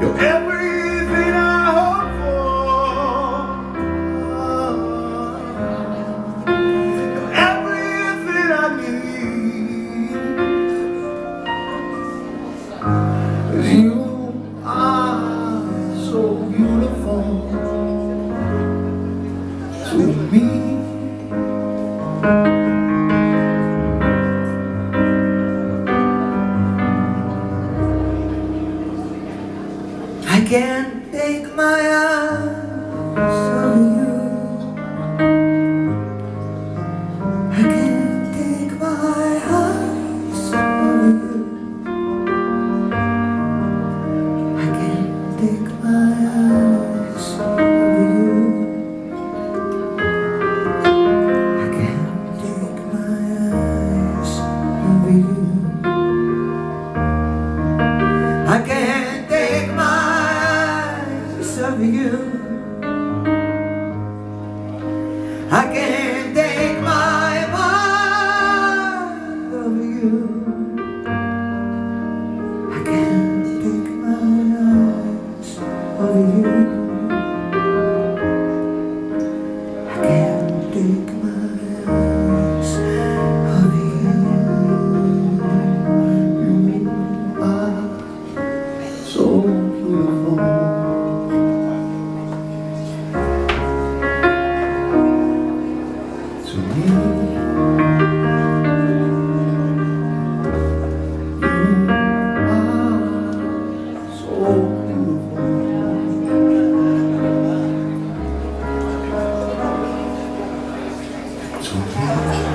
You're everything can't take my eyes I can't take my mind you. I can't take my you. I can't take Música